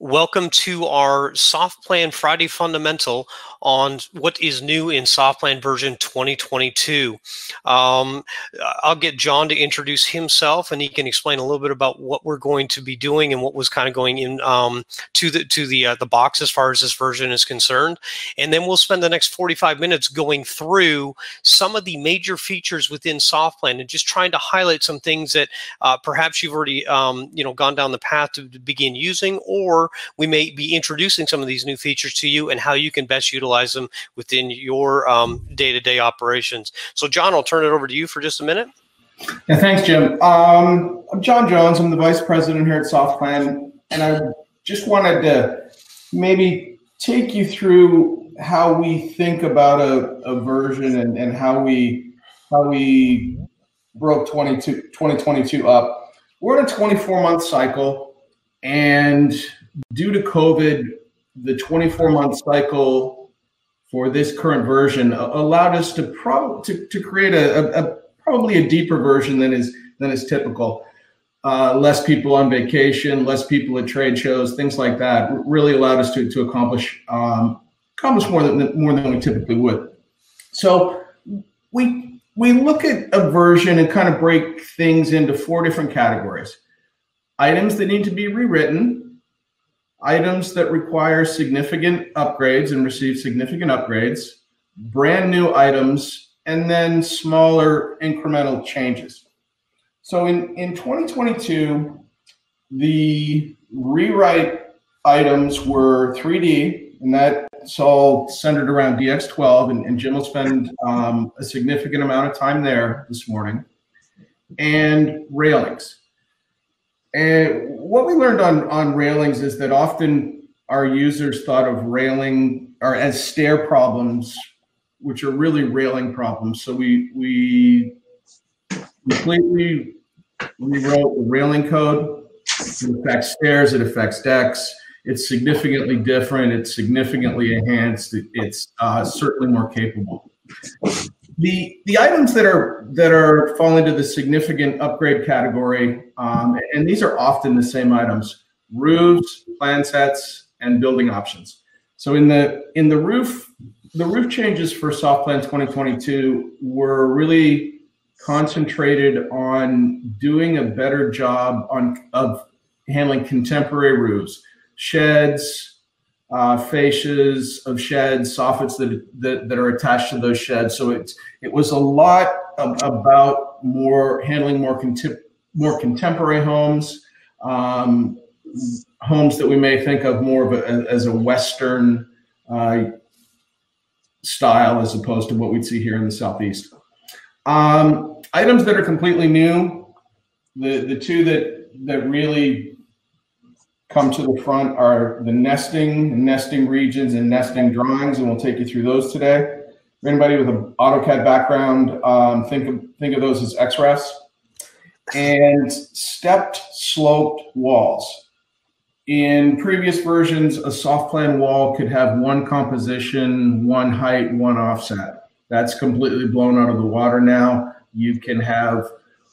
Welcome to our SoftPlan Friday Fundamental on what is new in SoftPlan version 2022. Um, I'll get John to introduce himself, and he can explain a little bit about what we're going to be doing and what was kind of going in um, to the to the uh, the box as far as this version is concerned. And then we'll spend the next 45 minutes going through some of the major features within SoftPlan and just trying to highlight some things that uh, perhaps you've already um, you know gone down the path to begin using or we may be introducing some of these new features to you and how you can best utilize them within your um, day-to-day operations. So, John, I'll turn it over to you for just a minute. Yeah, thanks, Jim. Um, I'm John Jones. I'm the vice president here at SoftPlan, and I just wanted to maybe take you through how we think about a, a version and, and how we how we broke 22, 2022 up. We're in a 24 month cycle, and due to COVID, the 24 month cycle for this current version allowed us to, pro- to, to create a, a, a, probably a deeper version than is than is typical. Uh, less people on vacation, less people at trade shows, things like that really allowed us to, to accomplish um, accomplish more than more than we typically would. So we we look at a version and kind of break things into four different categories: items that need to be rewritten, items that require significant upgrades and receive significant upgrades, brand new items, and then smaller incremental changes. So in, in 2022, the rewrite items were 3D, and that's all centered around DX12, and, and Jim will spend um, a significant amount of time there this morning, and railings. And what we learned on, on railings is that often our users thought of railing or as stair problems, which are really railing problems. So we we completely rewrote the railing code. It affects stairs. It affects decks. It's significantly different. It's significantly enhanced. it's uh, certainly more capable. The the items that are that are fall into the significant upgrade category, um, and these are often the same items: roofs, plan sets, and building options. So in the in the roof, the roof changes for SoftPlan 2022 were really concentrated on doing a better job on of handling contemporary roofs, sheds, uh, fascias of sheds, soffits that, that, that are attached to those sheds. So it's it was a lot of, about more handling more contem- more contemporary homes, um, homes that we may think of more of a, as a Western uh, style as opposed to what we'd see here in the Southeast. Um, items that are completely new, the the two that that really come to the front are the nesting, nesting regions, and nesting drawings, and we'll take you through those today. For anybody with an AutoCAD background, um, think of think of those as XREFs. And stepped sloped walls. In previous versions, a SoftPlan wall could have one composition, one height, one offset. That's completely blown out of the water now. You can have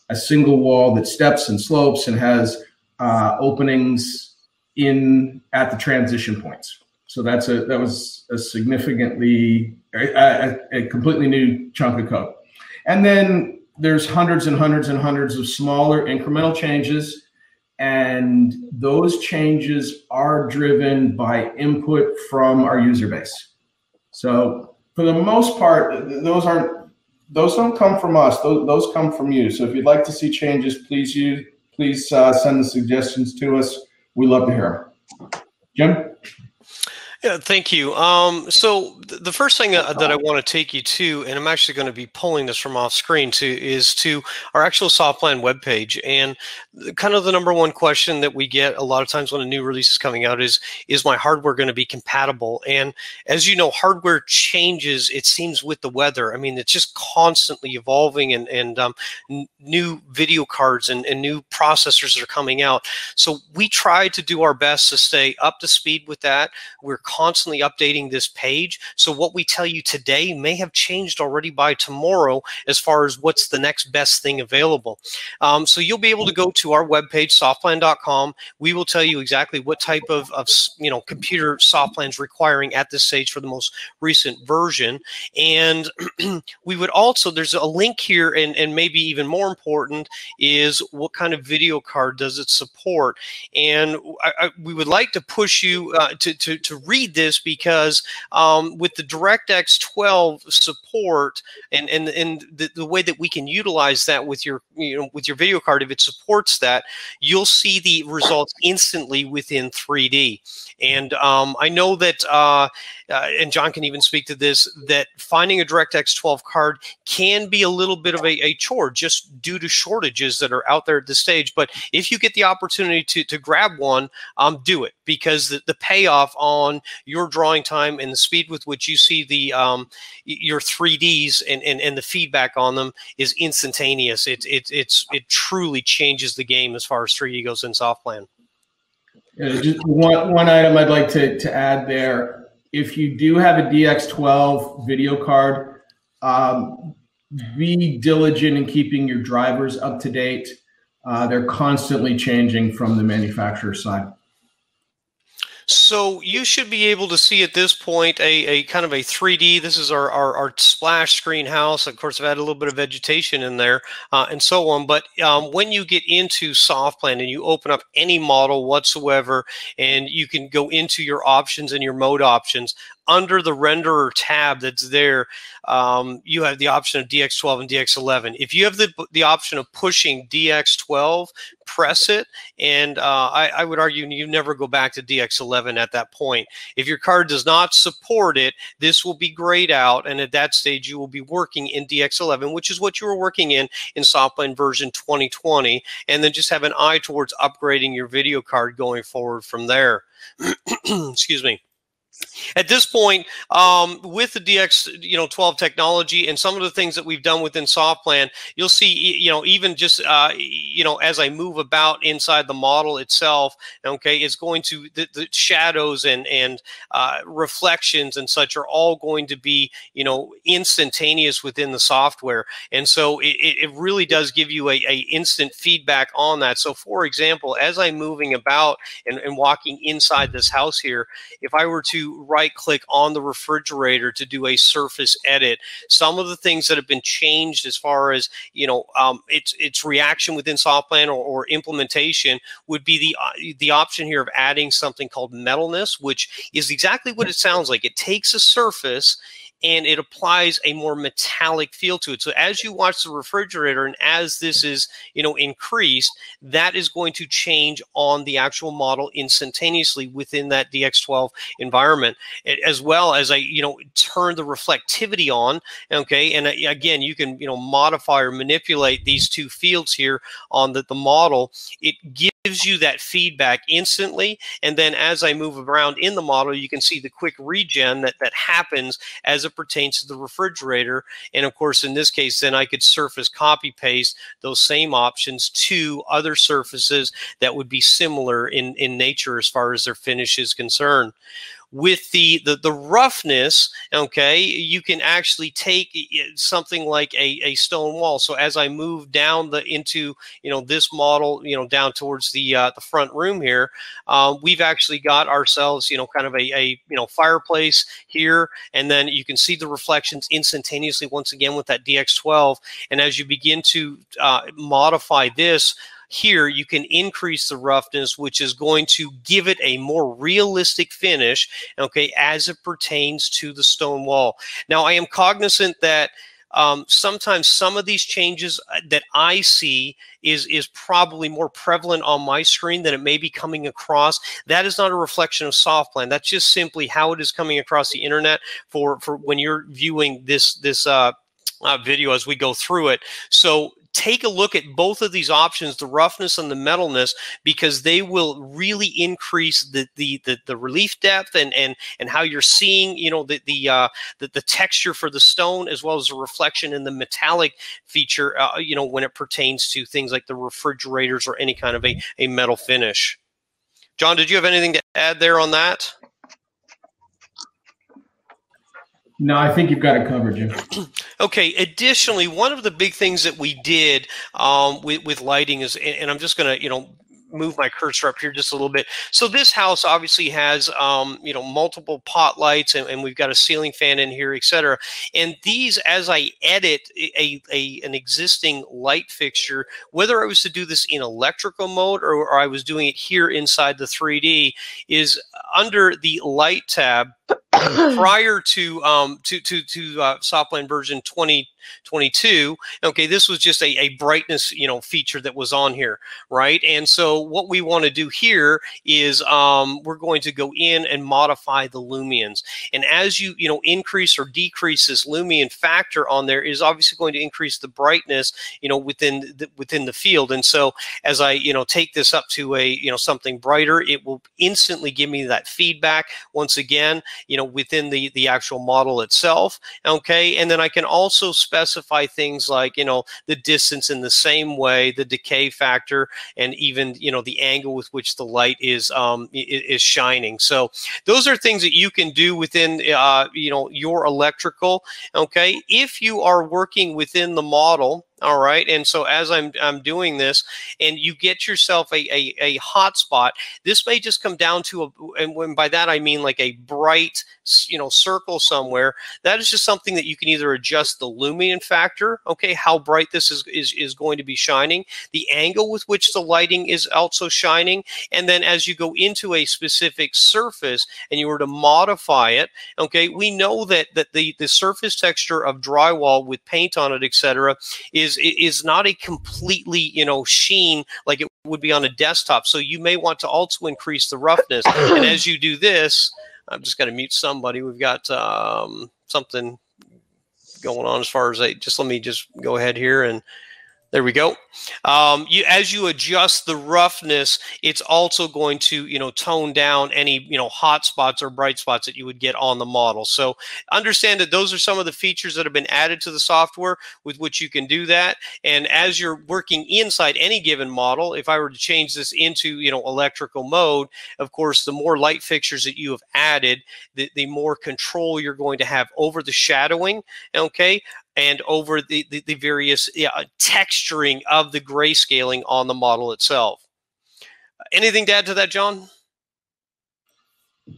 a single wall that steps and slopes and has uh, openings in at the transition points. So that's a that was a significantly a, a, completely new chunk of code. And then there's hundreds and hundreds and hundreds of smaller incremental changes and those changes are driven by input from our user base. So for the most part, those aren't those don't come from us. Those, those come from you. So if you'd like to see changes, please you please uh, send the suggestions to us we love to hear them. Jim? Yeah, thank you. Um, so th- the first thing that, that I want to take you to, and I'm actually going to be pulling this from off screen to, is to our actual SoftPlan webpage. And kind of the number one question that we get a lot of times when a new release is coming out is, is my hardware going to be compatible? And as you know, hardware changes, it seems, with the weather. I mean, it's just constantly evolving and, and um, n- new video cards and, and new processors are coming out. So we try to do our best to stay up to speed with that. We're constantly updating this page. So what we tell you today may have changed already by tomorrow as far as what's the next best thing available. Um, so you'll be able to go to our webpage, softplan.com. We will tell you exactly what type of, of you know computer SoftPlan's requiring at this stage for the most recent version. And we would also, there's a link here, and, and maybe even more important is what kind of video card does it support? And I, I, we would like to push you uh, to, to, to read this because um, with the DirectX 12 support and, and, and the, the way that we can utilize that with your, you know, with your video card, if it supports that, you'll see the results instantly within 3D. And um, I know that, uh, uh, and John can even speak to this, that finding a DirectX 12 card can be a little bit of a, a, chore just due to shortages that are out there at this stage. But if you get the opportunity to, to grab one, um, do it because the, the payoff on your drawing time and the speed with which you see the um, your 3Ds and, and, and the feedback on them is instantaneous. It, it, it's, it truly changes the game as far as 3D goes in SoftPlan. Uh, just one, one item I'd like to, to add there. If you do have a DX12 video card, um, be diligent in keeping your drivers up to date. Uh, they're constantly changing from the manufacturer side. So you should be able to see at this point a, a kind of a 3D. This is our, our, our splash screen house. Of course, I've had a little bit of vegetation in there uh, and so on. But um, when you get into SoftPlan and you open up any model whatsoever, and you can go into your options and your mode options, under the renderer tab that's there, um, you have the option of DX12 and DX11. If you have the, the option of pushing DX12, press it, and uh, I, I, would argue you never go back to DX11 at that point. If your card does not support it, this will be grayed out, and at that stage you will be working in DX11, which is what you were working in in SoftPlan version 2020, and then just have an eye towards upgrading your video card going forward from there. Excuse me at this point um, with the dx you know 12 technology and some of the things that we've done within SoftPlan you'll see you know even just uh, you know as i move about inside the model itself okay it's going to the, the shadows and and uh, reflections and such are all going to be you know instantaneous within the software. And so it, it really does give you a, a instant feedback on that. So for example as i'm moving about and, and walking inside this house here if i were to right click on the refrigerator to do a surface edit. Some of the things that have been changed as far as, you know, um, its, its reaction within SoftPlan or, or implementation would be the, uh, the option here of adding something called metalness, which is exactly what it sounds like. It takes a surface and it applies a more metallic feel to it. So as you watch the refrigerator and as this is, you know, increased, that is going to change on the actual model instantaneously within that DX12 environment, as well as I, you know, turn the reflectivity on. Okay, and uh, again, you can, you know, modify or manipulate these two fields here on the, the model. It gives gives you that feedback instantly. And then as I move around in the model, you can see the quick regen that, that happens as it pertains to the refrigerator. And of course, in this case, then I could surface copy paste those same options to other surfaces that would be similar in, in nature as far as their finish is concerned with the, the, the roughness, okay, you can actually take something like a, a stone wall. So as I move down the into you know this model, you know down towards the uh, the front room here, uh, we've actually got ourselves you know kind of a, a you know fireplace here, and then you can see the reflections instantaneously once again with that DX12. And as you begin to uh, modify this here, you can increase the roughness, which is going to give it a more realistic finish, okay, as it pertains to the stone wall. Now, I am cognizant that um, sometimes some of these changes uh, that I see is is probably more prevalent on my screen than it may be coming across. That is not a reflection of SoftPlan. That's just simply how it is coming across the internet for for when you're viewing this this uh, uh, video as we go through it. So take a look at both of these options, the roughness and the metalness, because they will really increase the the the, the relief depth and and and how you're seeing, you know, the the, uh, the the texture for the stone as well as the reflection and the metallic feature, uh, you know, when it pertains to things like the refrigerators or any kind of a, a metal finish. John, did you have anything to add there on that? No, I think you've got it covered, Jim. okay. Additionally, one of the big things that we did um, with, with lighting is, and I'm just going to, you know, move my cursor up here just a little bit. So this house obviously has, um, you know, multiple pot lights and, and, we've got a ceiling fan in here, etc. And these, as I edit a, a, an existing light fixture, whether I was to do this in electrical mode or, or I was doing it here inside the 3D, is under the light tab prior to um, to to to uh, SoftPlan version 2022. Okay, this was just a, a brightness you know feature that was on here, right? And so what we want to do here is um, we're going to go in and modify the lumens. And as you you know increase or decrease this lumen factor on there is obviously going to increase the brightness you know within the, within the field. And so as I you know take this up to a you know something brighter, it will instantly give me that feedback. Once again, you know within the, the actual model itself. Okay. And then I can also specify things like, you know, the distance in the same way, the decay factor, and even, you know, the angle with which the light is, um, is shining. So those are things that you can do within, uh, you know, your electrical. Okay. If you are working within the model, all right. And so as I'm, I'm doing this and you get yourself a, a, a hotspot, this may just come down to, a, and when by that I mean like a bright, you know, circle somewhere. That is just something that you can either adjust the lumen factor, okay, how bright this is, is, is going to be shining, the angle with which the lighting is also shining. And then as you go into a specific surface and you were to modify it, okay, we know that, that the, the surface texture of drywall with paint on it, etc., is is is not a completely you know sheen like it would be on a desktop. So you may want to also increase the roughness. and as you do this, I'm just going to mute somebody. We've got um, something going on as far as I just let me just go ahead here and there we go. Um, you, as you adjust the roughness, it's also going to, you know, tone down any, you know, hot spots or bright spots that you would get on the model. So understand that those are some of the features that have been added to the software with which you can do that. And as you're working inside any given model, if I were to change this into, you know, electrical mode, of course, the more light fixtures that you have added, the, the more control you're going to have over the shadowing. Okay and over the, the, the various yeah, texturing of the grayscaling on the model itself. Anything to add to that, John?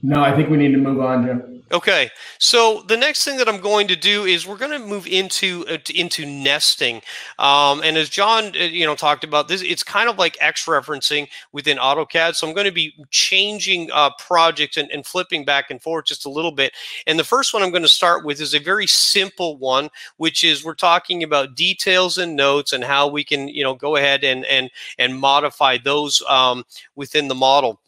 No, I think we need to move on, Jim. Okay, so the next thing that I'm going to do is we're going to move into uh, into nesting, um, and as John uh, you know talked about this, it's kind of like X referencing within AutoCAD. So I'm going to be changing uh, projects and, and flipping back and forth just a little bit. And the first one I'm going to start with is a very simple one, which is we're talking about details and notes and how we can you know go ahead and and and modify those um, within the model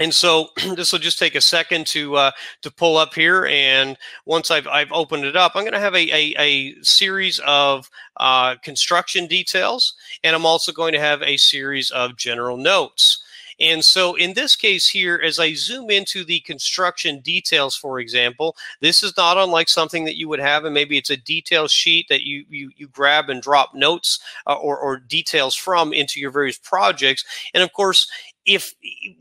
and so this will just take a second to uh, to pull up here. And once I've, I've opened it up, I'm going to have a, a, a series of uh, construction details. And I'm also going to have a series of general notes. And so in this case here, as I zoom into the construction details, for example, this is not unlike something that you would have, and maybe it's a detail sheet that you you, you grab and drop notes uh, or, or details from into your various projects. And of course, if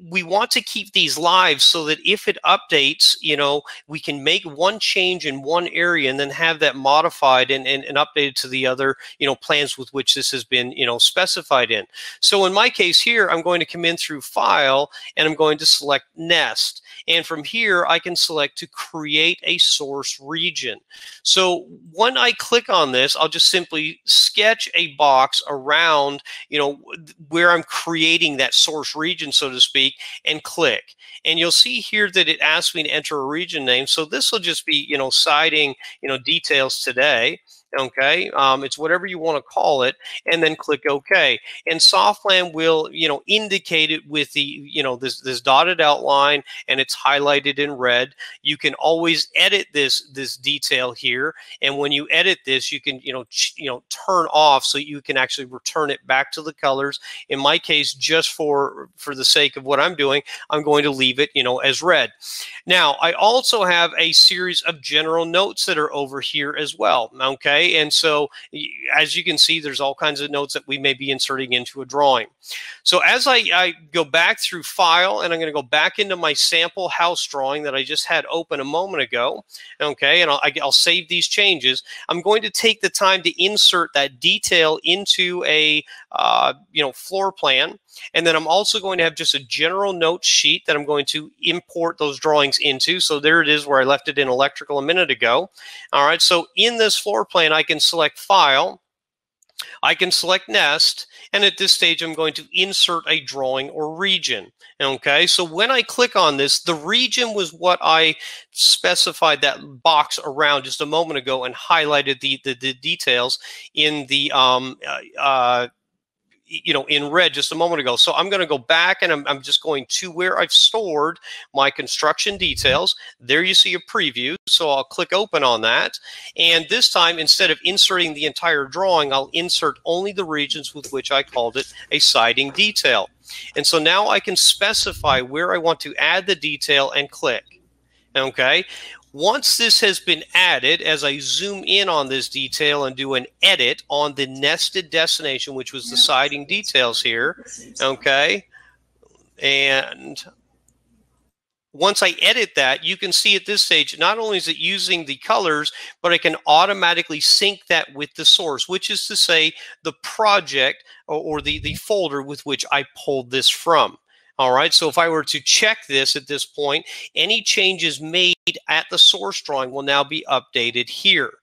we want to keep these live so that if it updates, you know, we can make one change in one area and then have that modified and, and, and updated to the other, you know, plans with which this has been, you know, specified in. So in my case here, I'm going to come in through File and I'm going to select Nest. And from here, I can select to create a source region. So when I click on this, I'll just simply sketch a box around, you know, where I'm creating that source region region, so to speak, and click. And you'll see here that it asks me to enter a region name. So this will just be, you know, siding, you know, details today okay? Um, it's whatever you want to call it and then click ok and SoftPlan will you know indicate it with the you know this this dotted outline and it's highlighted in red. You can always edit this this detail here and when you edit this you can you know you know turn off so you can actually return it back to the colors. In my case just for for the sake of what i'm doing i'm going to leave it you know as red. Now i also have a series of general notes that are over here as well okay Okay, and so as you can see, there's all kinds of notes that we may be inserting into a drawing. So as I, I go back through File, and I'm going to go back into my sample house drawing that I just had open a moment ago. Okay, and I'll, I'll save these changes. I'm going to take the time to insert that detail into a uh, you know floor plan, and then I'm also going to have just a general note sheet that I'm going to import those drawings into. So there it is where I left it in electrical a minute ago. All right, so in this floor plan, I can select File, I can select Nest, and at this stage, I'm going to insert a drawing or region. Okay, so when I click on this, the region was what I specified that box around just a moment ago and highlighted the, the, the details in the um, uh, uh you know in red just a moment ago. So i'm going to go back and I'm, I'm, just going to where i've stored my construction details. There you see a preview so i'll click open on that. And this time instead of inserting the entire drawing i'll insert only the regions with which i called it a siding detail. And so now i can specify where i want to add the detail and click. Okay once this has been added, as I zoom in on this detail and do an edit on the nested destination, which was the siding details here, okay, and once I edit that, you can see at this stage, not only is it using the colors, but I can automatically sync that with the source, which is to say the project or, the, the folder with which I pulled this from. All right, so if I were to check this at this point, any changes made at the source drawing will now be updated here.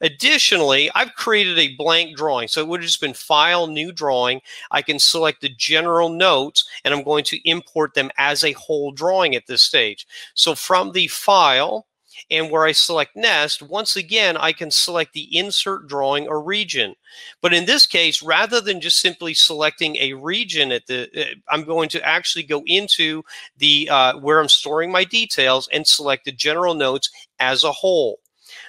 Additionally, I've created a blank drawing. So it would have just been File, New Drawing. I can select the general notes, and I'm going to import them as a whole drawing at this stage. So from the File, and where I select nest, once again, I can select the insert drawing or region. But in this case, rather than just simply selecting a region at the, uh, I'm going to actually go into the uh, where I'm storing my details and select the general notes as a whole.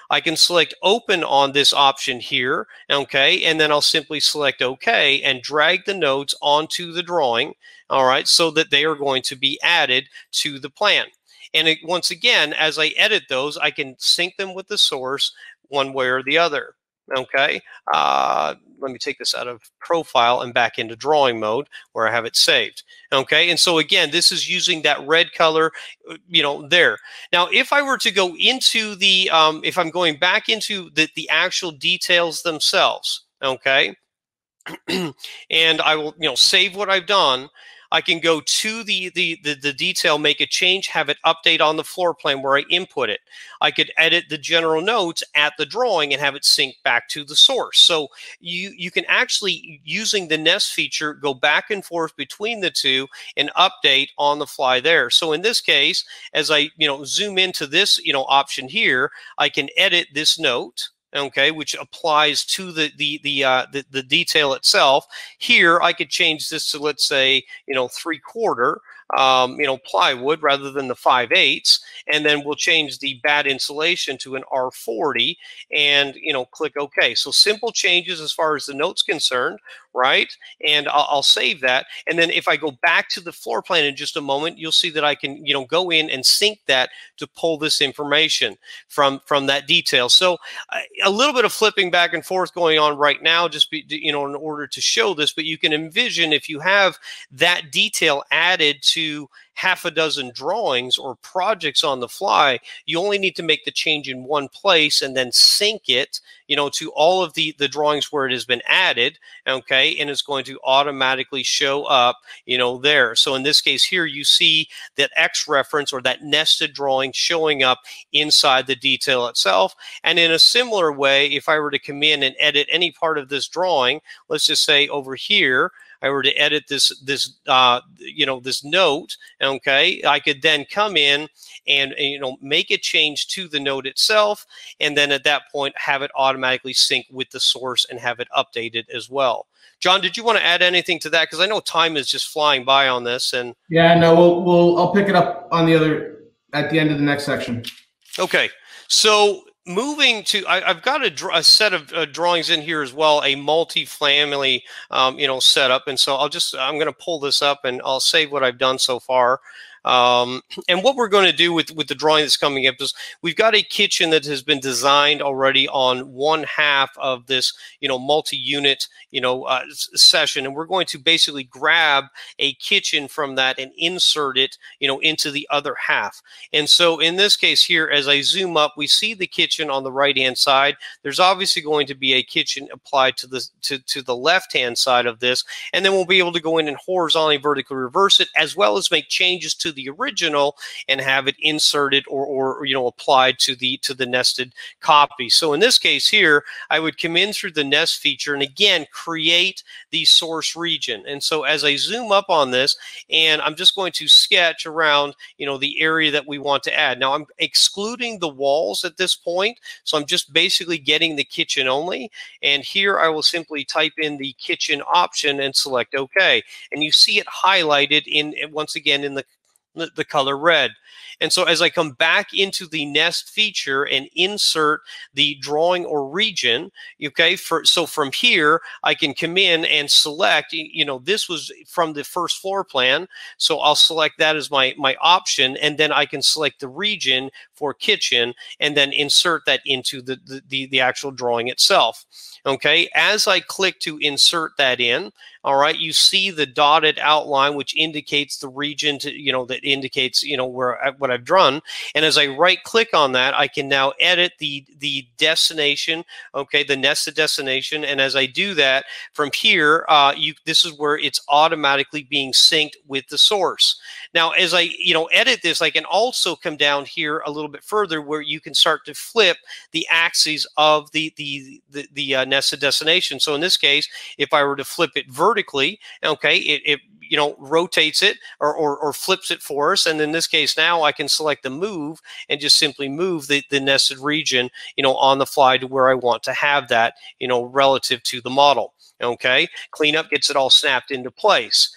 I can select open on this option here, okay, and then I'll simply select OK and drag the notes onto the drawing, all right, so that they are going to be added to the plan. And it, once again, as I edit those, I can sync them with the source one way or the other. Okay, uh, let me take this out of profile and back into drawing mode where I have it saved. Okay, and so again, this is using that red color, you know, there. Now, if I were to go into the, um, if I'm going back into the, the actual details themselves, okay, and I will, you know, save what I've done. I can go to the, the, the, the, detail, make a change, have it update on the floor plan where I input it. I could edit the general notes at the drawing and have it sync back to the source. So you, you can actually, using the Nest feature, go back and forth between the two and update on the fly there. So in this case, as I you know zoom into this you know option here, I can edit this note okay, which applies to the the the, uh, the the detail itself. Here, I could change this to let's say you know three quarter, um, you know, plywood rather than the 5 eighths. And then we'll change the bad insulation to an R40 and, you know, click OK. So simple changes as far as the note's concerned, right? And I'll, I'll save that. And then if I go back to the floor plan in just a moment, you'll see that I can, you know, go in and sync that to pull this information from, from that detail. So a little bit of flipping back and forth going on right now, just, be, you know, in order to show this, but you can envision if you have that detail added to half a dozen drawings or projects on the fly, you only need to make the change in one place and then sync it, you know, to all of the the drawings where it has been added, okay, and it's going to automatically show up, you know, there. So in this case here, you see that X reference or that nested drawing showing up inside the detail itself. And in a similar way, if I were to come in and edit any part of this drawing, let's just say over here, I were to edit this this uh, you know this note, okay, I could then come in and, and you know make a change to the note itself, and then at that point have it automatically sync with the source and have it updated as well. John, did you want to add anything to that? Because I know time is just flying by on this. And yeah, no, we'll, we'll I'll pick it up on the other at the end of the next section. Okay, so moving to I, have got a, a, set of uh, drawings in here as well a multi-family um, you know setup. And so i'll just i'm going to pull this up and i'll save what i've done so far Um, and what we're going to do with, with the drawing that's coming up is we've got a kitchen that has been designed already on one half of this, you know, multi-unit, you know, uh, session. And we're going to basically grab a kitchen from that and insert it, you know, into the other half. And so in this case here, as I zoom up, we see the kitchen on the right-hand side. There's obviously going to be a kitchen applied to the, to, to the left-hand side of this. And then we'll be able to go in and horizontally vertically reverse it as well as make changes to the original and have it inserted or, or you know applied to the to the nested copy. So in this case here, I would come in through the nest feature and again create the source region. And so as I zoom up on this and I'm just going to sketch around you know the area that we want to add. Now I'm excluding the walls at this point. So I'm just basically getting the kitchen only. And here I will simply type in the kitchen option and select OK. And you see it highlighted in once again in the the color red. And so as I come back into the nest feature and insert the drawing or region, okay, for so from here I can come in and select, you know, this was from the first floor plan. So I'll select that as my my option and then I can select the region for kitchen and then insert that into the the, the, actual drawing itself. Okay, as I click to insert that in, all right, you see the dotted outline, which indicates the region to, you know, that indicates, you know, where what I've drawn. And as I right click on that, I can now edit the, the destination, okay, the nested destination. And as I do that from here, uh, you, this is where it's automatically being synced with the source. Now, as I, you know, edit this, I can also come down here a little bit further where you can start to flip the axes of the, the, the, the uh, nested destination. So in this case, if I were to flip it vertically, okay, it, it you know rotates it or, or, or, flips it for us. And in this case now I can select the move and just simply move the, the nested region you know on the fly to where I want to have that you know relative to the model okay? Cleanup gets it all snapped into place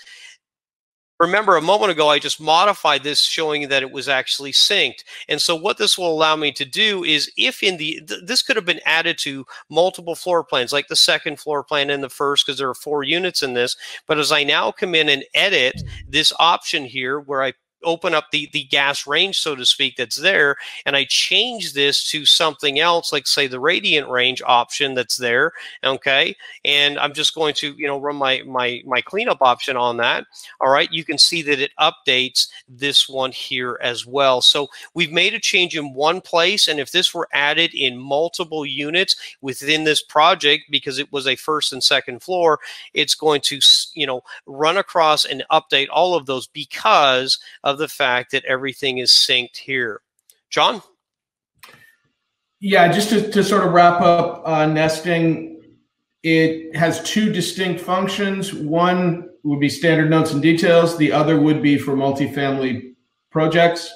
Remember, a moment ago, I just modified this showing that it was actually synced. And so what this will allow me to do is if in the, th this could have been added to multiple floor plans, like the second floor plan and the first, because there are four units in this. But as I now come in and edit hmm. this option here where I open up the, the gas range, so to speak, that's there, and I change this to something else, like say the radiant range option that's there, okay, and I'm just going to, you know, run my, my, my cleanup option on that, all right, you can see that it updates this one here as well. So we've made a change in one place, and if this were added in multiple units within this project, because it was a first and second floor, it's going to, you know, run across and update all of those because of the fact that everything is synced here. John? Yeah, just to, to sort of wrap up uh, nesting, it has two distinct functions. One would be standard notes and details. The other would be for multifamily projects.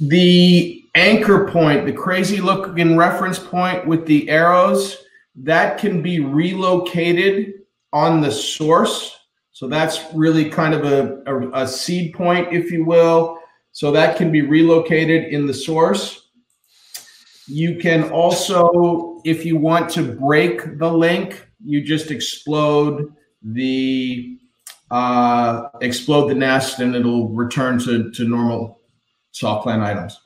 The anchor point, the crazy looking reference point with the arrows, that can be relocated on the source so that's really kind of a, a, a, seed point, if you will. So that can be relocated in the source. You can also, if you want to break the link, you just explode the uh, explode the nest and it'll return to, to normal SoftPlan items.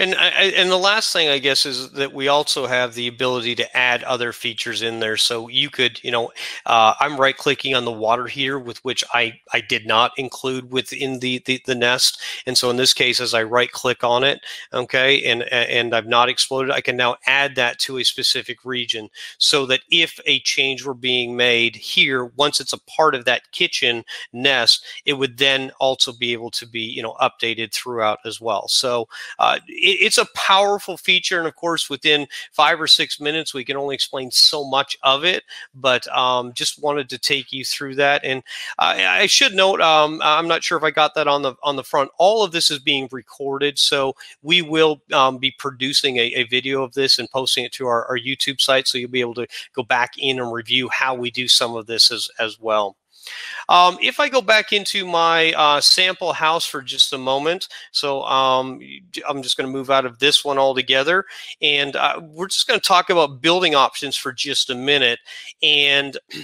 And and the last thing I guess is that we also have the ability to add other features in there. So you could, you know, uh, I'm right clicking on the water heater with which I I did not include within the, the the nest. And so in this case, as I right click on it, okay, and and I've not exploded, I can now add that to a specific region so that if a change were being made here, once it's a part of that kitchen nest, it would then also be able to be you know updated throughout as well. So. Uh, it's a powerful feature. And of course, within five or six minutes, we can only explain so much of it. But um, just wanted to take you through that. And I, I should note, um, I'm not sure if I got that on the on the front. All of this is being recorded, so we will um, be producing a, a, video of this and posting it to our, our YouTube site. So you'll be able to go back in and review how we do some of this as as well. Um, if I go back into my uh, sample house for just a moment, so um, I'm just going to move out of this one altogether, and uh, we're just going to talk about building options for just a minute. And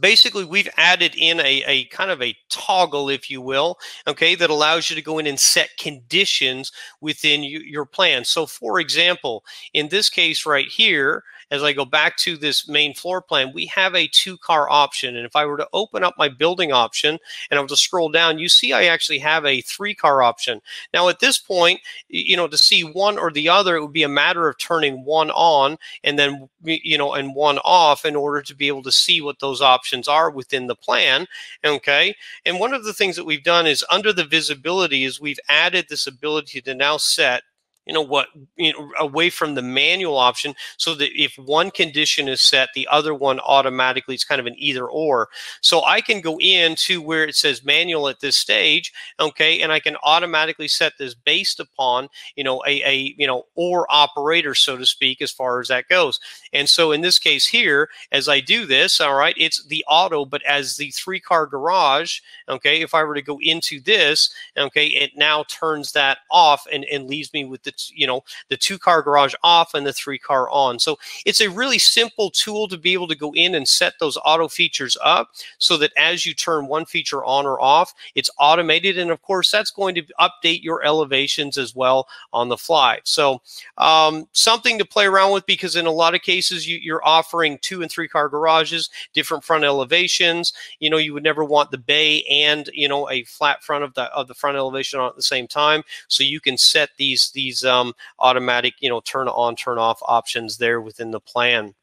basically we've added in a, a kind of a toggle if you will okay that allows you to go in and set conditions within you, your plan so for example in this case right here as I go back to this main floor plan, we have a two car option. And if I were to open up my building option and I were to scroll down, you see I actually have a three car option. Now at this point, you know, to see one or the other, it would be a matter of turning one on and then, you know, and one off in order to be able to see what those options are within the plan. Okay. And one of the things that we've done is under the visibility is we've added this ability to now set you know what you know, away from the manual option so that if one condition is set the other one automatically it's kind of an either or. So i can go in to where it says manual at this stage okay and i can automatically set this based upon you know a, a you know or operator so to speak as far as that goes. And so in this case here as i do this all right it's the auto but as the three car garage okay if i were to go into this okay it now turns that off and, and leaves me with the you know the two car garage off and the three car on. So it's a really simple tool to be able to go in and set those auto features up so that as you turn one feature on or off, it's automated. And of course, that's going to update your elevations as well on the fly. So um, something to play around with because in a lot of cases you, you're offering two and three car garages, different front elevations. You know, you would never want the bay and you know a flat front of the of the front elevation on at the same time. So you can set these these um, automatic, you know, turn on, turn off options there within the plan.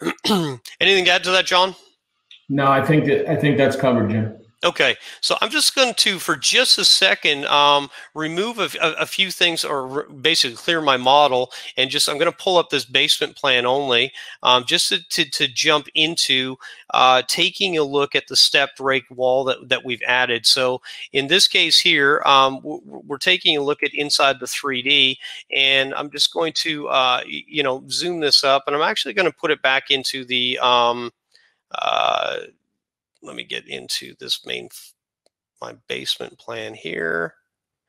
Anything to add to that, John? No, I think that I think that's covered, Jim. Okay, so I'm just going to, for just a second, um, remove a, a, a, few things or basically clear my model and just, I'm going to pull up this basement plan only um, just to, to, to, jump into uh, taking a look at the stepped rake wall that, that we've added. So in this case here, um, we're taking a look at inside the 3D and I'm just going to, uh, you know, zoom this up and I'm actually going to put it back into the, um, uh, let me get into this main my basement plan here.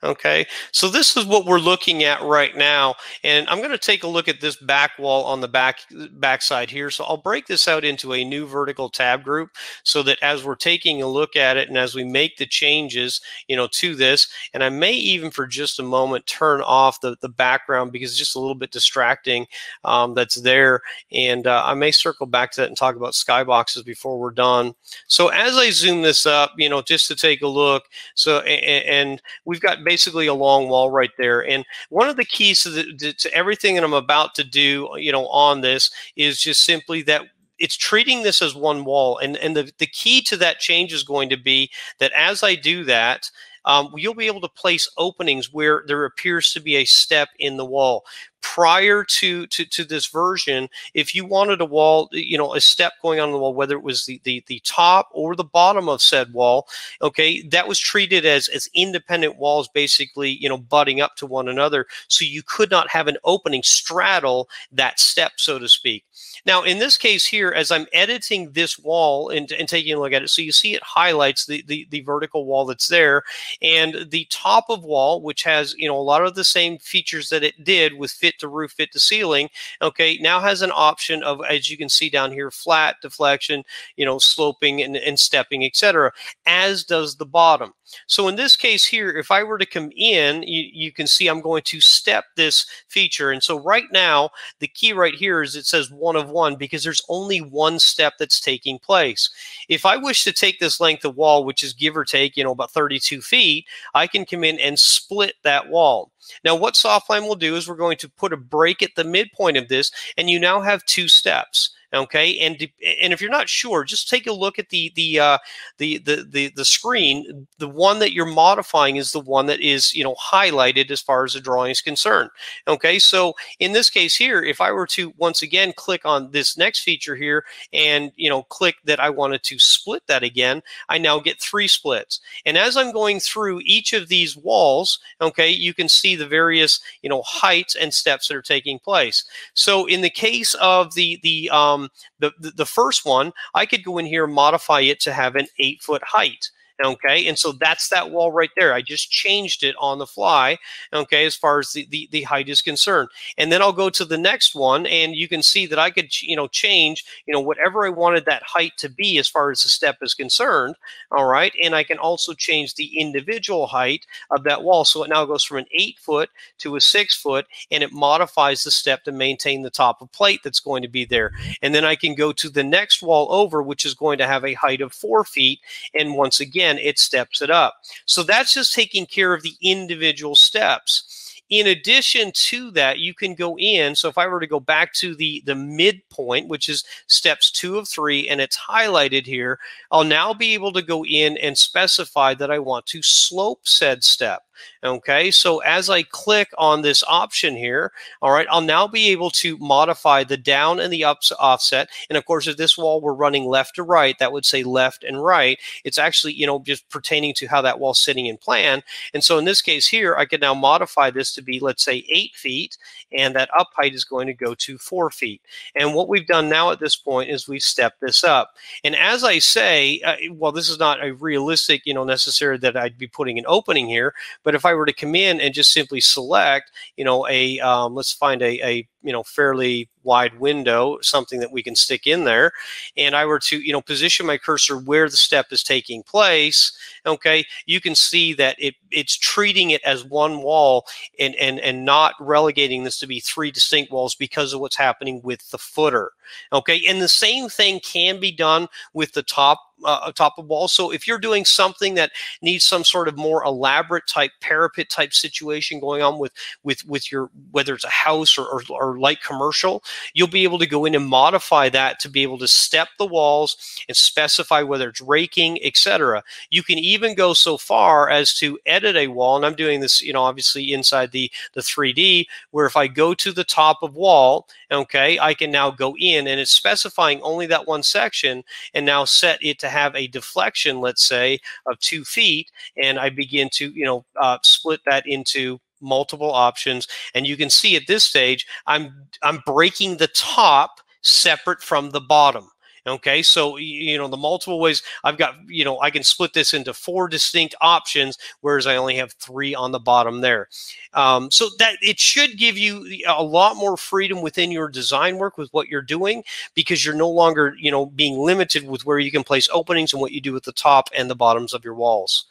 Okay, so this is what we're looking at right now, and I'm going to take a look at this back wall on the back backside here. So I'll break this out into a new vertical tab group, so that as we're taking a look at it and as we make the changes, you know, to this, and I may even for just a moment turn off the the background because it's just a little bit distracting um, that's there, and uh, I may circle back to that and talk about skyboxes before we're done. So as I zoom this up, you know, just to take a look, so and, and we've got basically a long wall right there. And one of the keys to, the, to everything that I'm about to do, you know, on this is just simply that it's treating this as one wall. And, and the, the key to that change is going to be that as I do that, um, you'll be able to place openings where there appears to be a step in the wall prior to, to to this version if you wanted a wall you know a step going on the wall whether it was the, the the top or the bottom of said wall okay that was treated as as independent walls basically you know butting up to one another so you could not have an opening straddle that step so to speak now, in this case here, as I'm editing this wall and, and taking a look at it, so you see it highlights the, the, the vertical wall that's there. And the top of wall, which has, you know, a lot of the same features that it did with fit to roof, fit to ceiling, okay, now has an option of, as you can see down here, flat, deflection, you know, sloping and, and stepping, etc., as does the bottom. So in this case here, if I were to come in, you, you can see I'm going to step this feature. And so right now, the key right here is it says one of one because there's only one step that's taking place. If I wish to take this length of wall, which is give or take, you know, about 32 feet, I can come in and split that wall. Now, what SoftPlan will do is we're going to put a break at the midpoint of this, and you now have two steps. Okay, and and if you're not sure, just take a look at the the uh, the, the the the screen. The one that you're modifying is the one that is you know highlighted as far as the drawing is concerned. Okay, so in this case here, if I were to once again click on this next feature here and you know click that I wanted to split that again, I now get three splits. And as I'm going through each of these walls, okay, you can see the various you know heights and steps that are taking place. So in the case of the the um, Um, the, the, the first one, I could go in here and modify it to have an eight foot height. Okay, and so that's that wall right there. I just changed it on the fly. Okay, as far as the, the, the height is concerned. And then I'll go to the next one and you can see that I could, you know, change, you know, whatever I wanted that height to be as far as the step is concerned. All right. And I can also change the individual height of that wall. So it now goes from an eight foot to a six foot and it modifies the step to maintain the top of plate that's going to be there. And then I can go to the next wall over, which is going to have a height of four feet. And once again, it steps it up. So that's just taking care of the individual steps in addition to that, you can go in. So if I were to go back to the, the midpoint, which is steps two of three, and it's highlighted here, I'll now be able to go in and specify that I want to slope said step. Okay, so as I click on this option here, all right, I'll now be able to modify the down and the up offset. And of course, if this wall were running left to right, that would say left and right. It's actually, you know, just pertaining to how that wall's sitting in plan. And so in this case here, I can now modify this to be, let's say, eight feet, and that up height is going to go to four feet. And what we've done now at this point is we've stepped this up. And as I say, uh, well, this is not a realistic, you know, necessary that I'd be putting an opening here, but if I were to come in and just simply select, you know, a um, let's find a, a you know fairly wide window, something that we can stick in there, and I were to you know position my cursor where the step is taking place, okay, you can see that it it's treating it as one wall and and and not relegating this to be three distinct walls because of what's happening with the footer. Okay, and the same thing can be done with the top uh, top of wall. So if you're doing something that needs some sort of more elaborate type parapet type situation going on with with with your whether it's a house or, or, or light commercial, you'll be able to go in and modify that to be able to step the walls and specify whether it's raking, etc. You can even go so far as to edit a wall, and I'm doing this, you know, obviously inside the the 3D, where if I go to the top of wall, okay, I can now go in and it's specifying only that one section, and now set it to have a deflection, let's say, of two feet, and I begin to, you know, uh, split that into multiple options. And you can see at this stage, I'm I'm breaking the top separate from the bottom. Okay, so you know the multiple ways I've got, you know, I can split this into four distinct options, whereas I only have three on the bottom there. Um, so that it should give you a lot more freedom within your design work with what you're doing because you're no longer, you know, being limited with where you can place openings and what you do with the top and the bottoms of your walls.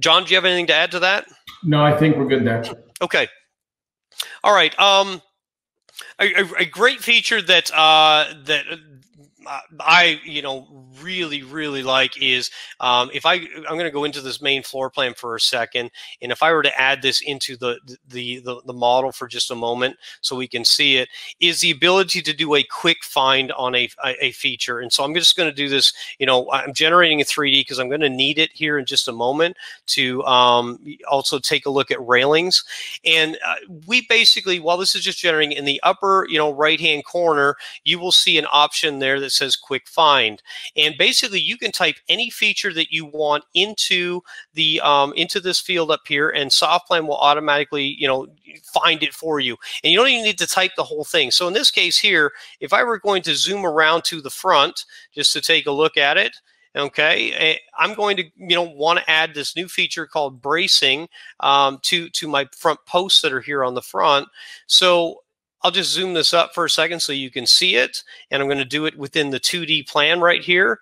John, do you have anything to add to that? No, I think we're good there. Okay. All right. Um, a, a, a great feature that uh, that I, you know, really, really like is um, if I, I'm going to go into this main floor plan for a second, and if I were to add this into the, the, the, the model for just a moment so we can see it, is the ability to do a quick find on a, a feature. And so I'm just going to do this, you know, I'm generating a 3D because I'm going to need it here in just a moment to um, also take a look at railings. And uh, we basically, while this is just generating in the upper, you know, right-hand corner, you will see an option there that says quick find. And basically you can type any feature that you want into the um, into this field up here and SoftPlan will automatically, you know, find it for you. And you don't even need to type the whole thing. So in this case here, if I were going to zoom around to the front just to take a look at it, okay eh, i'm going to you know want to add this new feature called bracing um, to to my front posts that are here on the front so I'll just zoom this up for a second so you can see it. And I'm going to do it within the 2D plan right here.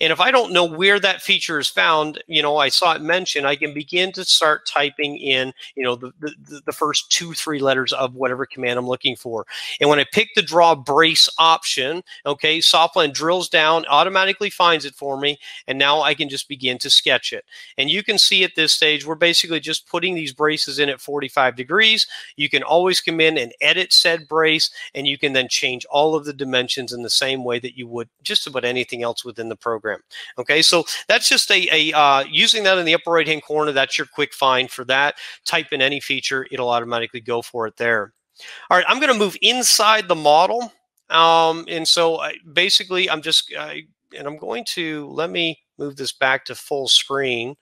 And if I don't know where that feature is found, you know, I saw it mentioned, I can begin to start typing in, you know, the, the, the first two, three letters of whatever command I'm looking for. And when I pick the draw brace option, okay, SoftPlan drills down, automatically finds it for me, and now I can just begin to sketch it. And you can see at this stage, we're basically just putting these braces in at 45 degrees. You can always come in and edit said brace, and you can then change all of the dimensions in the same way that you would just about anything else within the program program. Okay, so that's just a, a uh, using that in the upper right hand corner. That's your quick find for that. Type in any feature, it'll automatically go for it there. All right, I'm going to move inside the model. Um, and so I, basically, I'm just, uh, and I'm going to, let me move this back to full screen.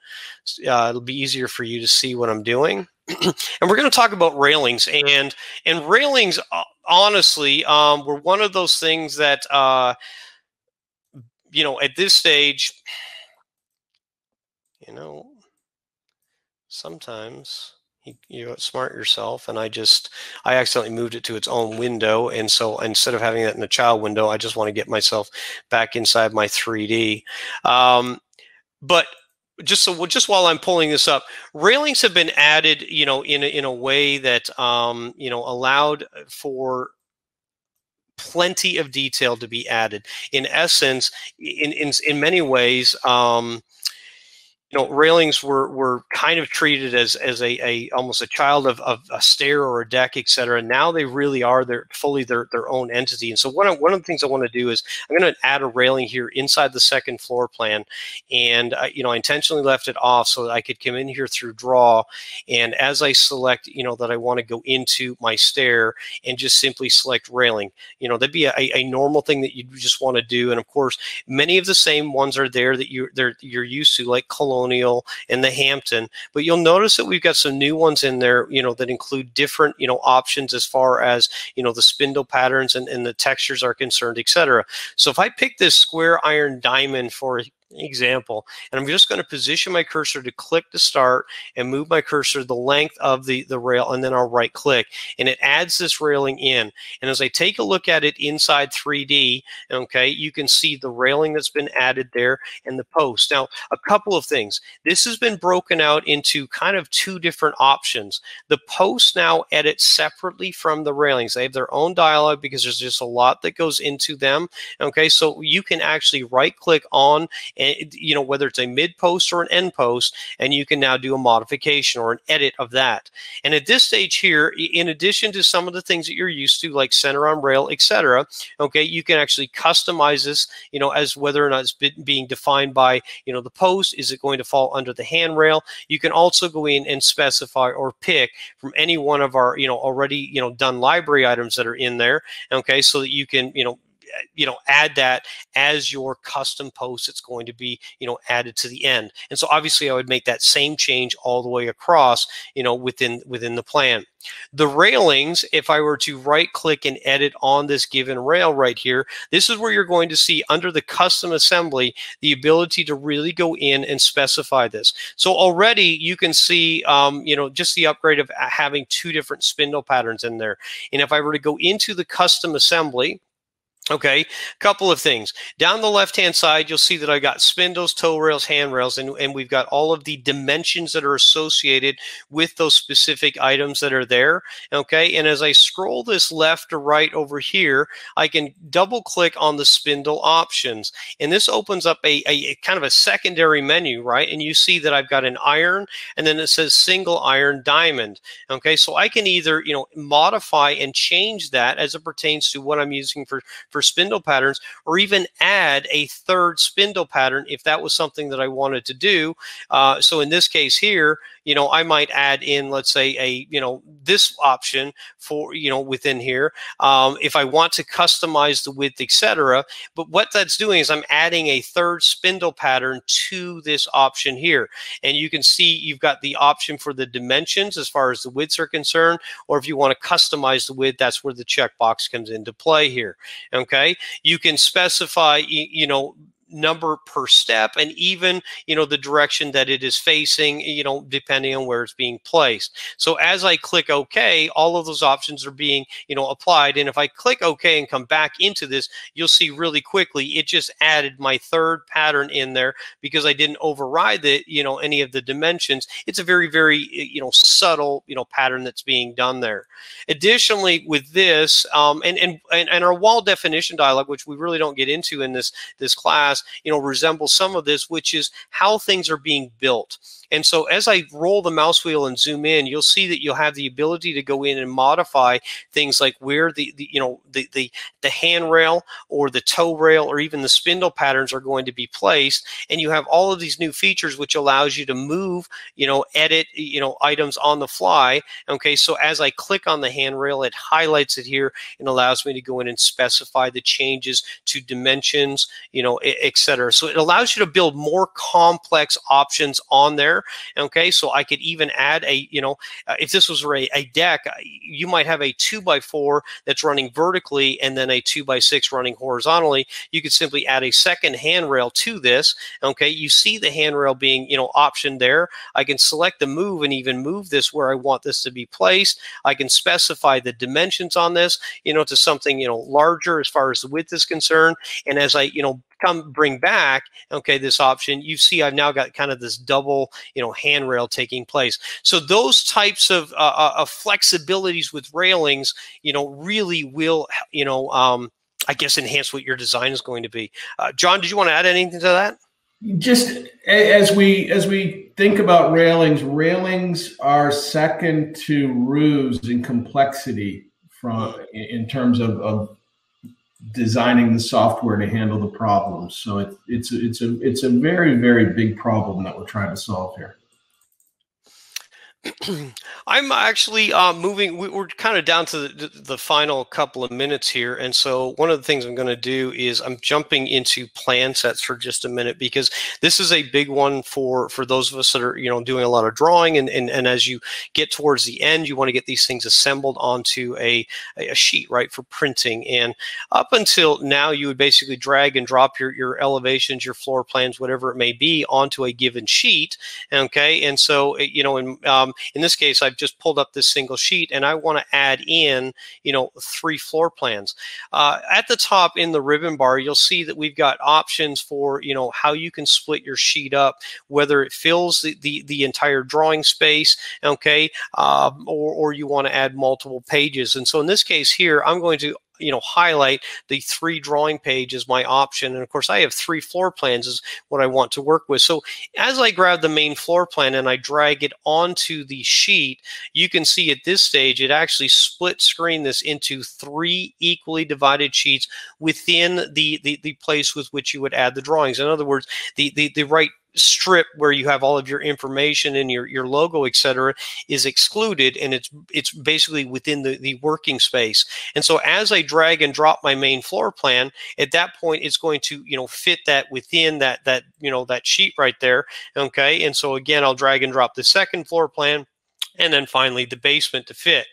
Uh, it'll be easier for you to see what I'm doing. and we're going to talk about railings and and railings uh, honestly um, were one of those things that uh, you know, at this stage, you know, sometimes you smart yourself and i just i accidentally moved it to its own window and so instead of having that in the child window i just want to get myself back inside my 3d um, but just so just while i'm pulling this up railings have been added you know in a, in a way that um, you know allowed for plenty of detail to be added. In essence in in, in many ways um, you know railings were were kind of treated as as a, a almost a child of, of a stair or a deck et cetera. Now they really are their fully their, their own entity. And so one of, one of the things i want to do is i'm going to add a railing here inside the second floor plan. And I, you know i intentionally left it off so that i could come in here through draw. And as i select you know that i want to go into my stair and just simply select railing you know that'd be a, a normal thing that you just want to do. And of course many of the same ones are there that you they're you're used to like Cologne Colonial and the Hampton. But you'll notice that we've got some new ones in there, you know, that include different, you know, options as far as, you know, the spindle patterns and, and the textures are concerned, etc. So if I pick this square iron diamond for example. And I'm just going to position my cursor to click to start and move my cursor the length of the, the rail and then I'll right click and it adds this railing in. And as I take a look at it inside 3D, okay, you can see the railing that's been added there and the post. Now, a couple of things. This has been broken out into kind of two different options. The posts now edit separately from the railings. They have their own dialog because there's just a lot that goes into them. Okay, so you can actually right click on and you know whether it's a mid post or an end post, and you can now do a modification or an edit of that. And at this stage here, in addition to some of the things that you're used to, like center on rail, etc., okay, you can actually customize this, you know, as whether or not it's being defined by you know the post. Is it going to fall under the handrail? You can also go in and specify or pick from any one of our you know already you know done library items that are in there. Okay, so that you can you know you know add that as your custom post it's going to be you know added to the end. And so obviously i would make that same change all the way across you know within within the plan. The railings if i were to right click and edit on this given rail right here this is where you're going to see under the custom assembly the ability to really go in and specify this. So already you can see um, you know just the upgrade of having two different spindle patterns in there. And if i were to go into the custom assembly Okay, a couple of things. Down the left-hand side, you'll see that I got spindles, toe rails, handrails, and, and we've got all of the dimensions that are associated with those specific items that are there. Okay, and as I scroll this left or right over here, I can double-click on the spindle options, and this opens up a, a, a kind of a secondary menu, right? And you see that I've got an iron, and then it says single iron diamond. Okay, so I can either you know modify and change that as it pertains to what I'm using for, for for spindle patterns or even add a third spindle pattern if that was something that I wanted to do. Uh, so in this case here, you know, I might add in, let's say a, you know, this option for, you know, within here. Um, if I want to customize the width, etc. But what that's doing is I'm adding a third spindle pattern to this option here. And you can see you've got the option for the dimensions as far as the widths are concerned, or if you want to customize the width, that's where the checkbox comes into play here. Okay. You can specify, you know, number per step and even you know the direction that it is facing you know depending on where it's being placed. So as i click ok all of those options are being you know applied and if i click ok and come back into this you'll see really quickly it just added my third pattern in there because i didn't override the you know any of the dimensions. It's a very very you know subtle you know pattern that's being done there. Additionally with this um, and, and and our wall definition dialog which we really don't get into in this this class you know, resembles some of this, which is how things are being built. And so as I roll the mouse wheel and zoom in, you'll see that you'll have the ability to go in and modify things like where the, the you know the, the the handrail or the toe rail or even the spindle patterns are going to be placed. And you have all of these new features which allows you to move, you know, edit, you know, items on the fly. Okay, so as I click on the handrail, it highlights it here and allows me to go in and specify the changes to dimensions, you know, etc. So it allows you to build more complex options on there. Okay, so I could even add a, you know, uh, if this was a, a deck, uh, you might have a two by four that's running vertically and then a two by six running horizontally. You could simply add a second handrail to this. Okay, you see the handrail being, you know, optioned there. I can select the move and even move this where I want this to be placed. I can specify the dimensions on this, you know, to something, you know, larger as far as the width is concerned. And as I, you know, come bring back okay this option you see i've now got kind of this double you know handrail taking place. So those types of, uh, uh, of flexibilities with railings you know really will you know um, i guess enhance what your design is going to be. Uh, john did you want to add anything to that? Just as we as we think about railings railings are second to roofs in complexity from in terms of, of designing the software to handle the problems. So it, it's it's a it's a very very big problem that we're trying to solve here. I'm actually uh, moving. We're kind of down to the, the, final couple of minutes here, and so one of the things I'm going to do is I'm jumping into plan sets for just a minute because this is a big one for for those of us that are you know doing a lot of drawing, and and, and as you get towards the end, you want to get these things assembled onto a a sheet, right, for printing. And up until now, you would basically drag and drop your your elevations, your floor plans, whatever it may be, onto a given sheet. Okay, and so you know, in um, in this case, I've just pulled up this single sheet and I want to add in, you know, three floor plans. Uh, at the top in the ribbon bar, you'll see that we've got options for, you know, how you can split your sheet up, whether it fills the, the, the entire drawing space, okay, um, or, or you want to add multiple pages. And so in this case here, I'm going to you know highlight the three drawing page as my option and of course i have three floor plans is what i want to work with. So as i grab the main floor plan and i drag it onto the sheet you can see at this stage it actually split screen this into three equally divided sheets within the the, the place with which you would add the drawings. In other words the the, the right strip where you have all of your information and your, your logo, etc., is excluded and it's it's basically within the, the working space. And so as I drag and drop my main floor plan, at that point it's going to, you know, fit that within that that, you know, that sheet right there. Okay. And so again, I'll drag and drop the second floor plan and then finally the basement to fit.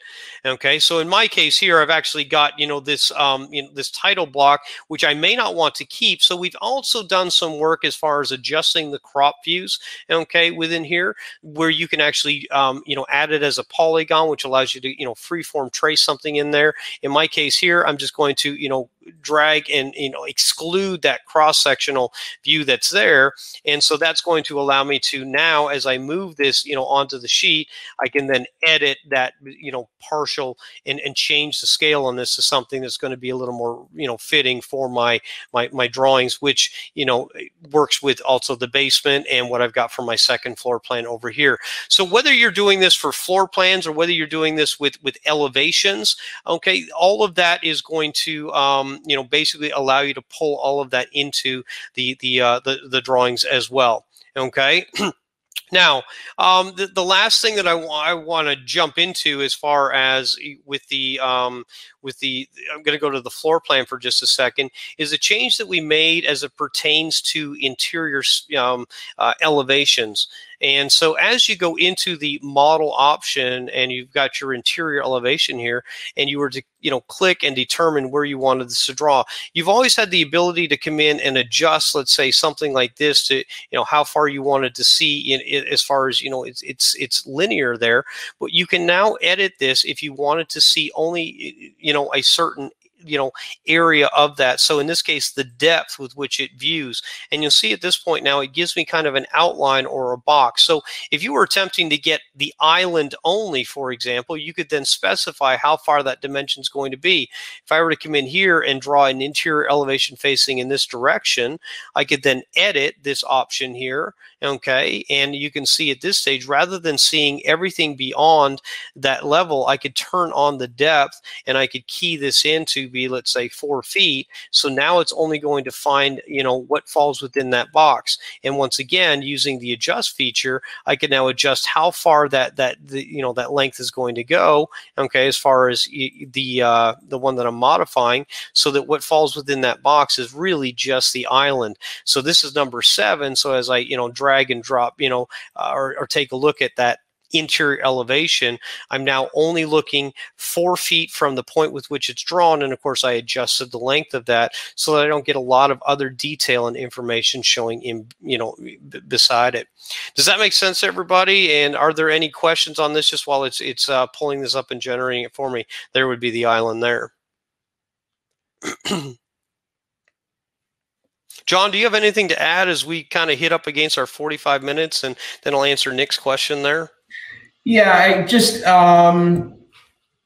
Okay, so in my case here, I've actually got you know this um, you know, this title block which I may not want to keep. So we've also done some work as far as adjusting the crop views. Okay, within here where you can actually um, you know add it as a polygon, which allows you to you know freeform trace something in there. In my case here, I'm just going to you know drag and you know exclude that cross sectional view that's there, and so that's going to allow me to now as I move this you know onto the sheet, I can then edit that you know partial and, and change the scale on this to something that's going to be a little more you know fitting for my my my drawings, which you know works with also the basement and what I've got for my second floor plan over here. So whether you're doing this for floor plans or whether you're doing this with with elevations, okay, all of that is going to um, you know basically allow you to pull all of that into the the uh, the, the drawings as well. Okay. Now, um, the, the last thing that I, I want to jump into as far as with the um, with the I'm going to go to the floor plan for just a second is a change that we made as it pertains to interior um, uh, elevations. And so as you go into the model option and you've got your interior elevation here and you were to you know click and determine where you wanted this to draw, you've always had the ability to come in and adjust, let's say something like this to you know how far you wanted to see in, in as far as you know it's it's it's linear there. But you can now edit this if you wanted to see only you know a certain you know area of that. So in this case the depth with which it views. And you'll see at this point now it gives me kind of an outline or a box. So if you were attempting to get the island only for example you could then specify how far that dimension is going to be. If i were to come in here and draw an interior elevation facing in this direction i could then edit this option here okay? And you can see at this stage rather than seeing everything beyond that level i could turn on the depth and i could key this into be, let's say, four feet. So now it's only going to find, you know, what falls within that box. And once again, using the adjust feature, I can now adjust how far that that the, you know that length is going to go. Okay, as far as the uh, the one that I'm modifying, so that what falls within that box is really just the island. So this is number seven. So as I you know drag and drop, you know, uh, or, or take a look at that interior elevation. I'm now only looking four feet from the point with which it's drawn. And of course, I adjusted the length of that so that I don't get a lot of other detail and information showing in, you know, beside it. Does that make sense everybody? And are there any questions on this just while it's, it's uh, pulling this up and generating it for me? There would be the island there. John, do you have anything to add as we kind of hit up against our 45 minutes and then I'll answer Nick's question there? Yeah, I just um,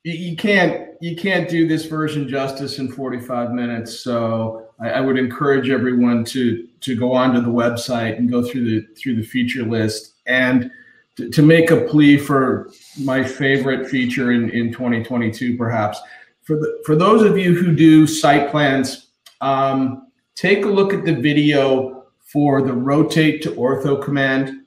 you can't you can't do this version justice in 45 minutes. So I, I, would encourage everyone to to go onto the website and go through the through the feature list and to, to make a plea for my favorite feature in, in 2022, perhaps. For the for those of you who do site plans, um, take a look at the video for the rotate to ortho command.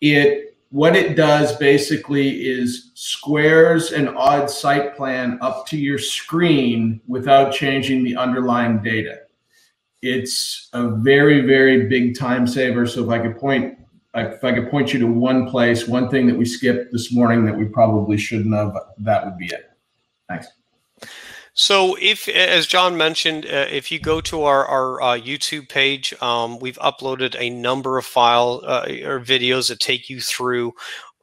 It what it does basically is squares an odd site plan up to your screen without changing the underlying data. It's a very, very big time saver. So if I could point, if I could point you to one place, one thing that we skipped this morning that we probably shouldn't have, that would be it. Thanks. So, if, as John mentioned, uh, if you go to our, our uh, YouTube page, um, we've uploaded a number of file uh, or videos that take you through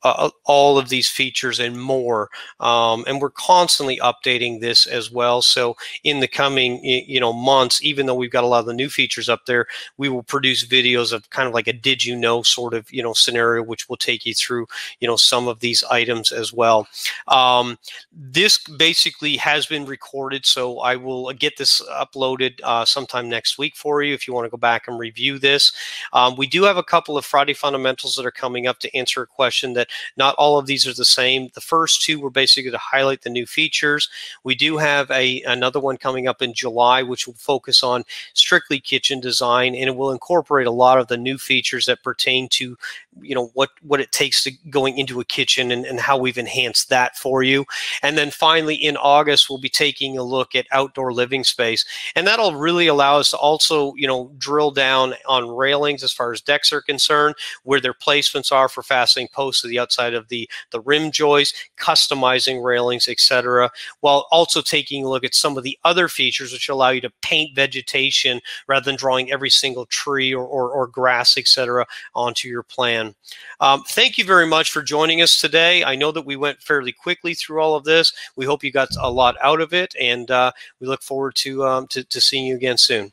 uh, all of these features and more. Um, and we're constantly updating this as well. So in the coming you know months, even though we've got a lot of the new features up there, we will produce videos of kind of like a did you know sort of you know scenario, which will take you through you know some of these items as well. Um, this basically has been recorded, so I will get this uploaded uh, sometime next week for you if you want to go back and review this. Um, we do have a couple of Friday fundamentals that are coming up to answer a question that not all of these are the same. The first two were basically to highlight the new features. We do have a another one coming up in July, which will focus on strictly kitchen design, and it will incorporate a lot of the new features that pertain to, you know, what what it takes to going into a kitchen and, and how we've enhanced that for you. And then finally, in August, we'll be taking a look at outdoor living space, and that'll really allow us to also, you know, drill down on railings as far as decks are concerned, where their placements are for fastening posts to the outside of the, the rim joists, customizing railings, etc., while also taking a look at some of the other features which allow you to paint vegetation rather than drawing every single tree or, or, or grass, etc., onto your plan. Um, thank you very much for joining us today. I know that we went fairly quickly through all of this. We hope you got a lot out of it, and uh, we look forward to, um, to, to seeing you again soon.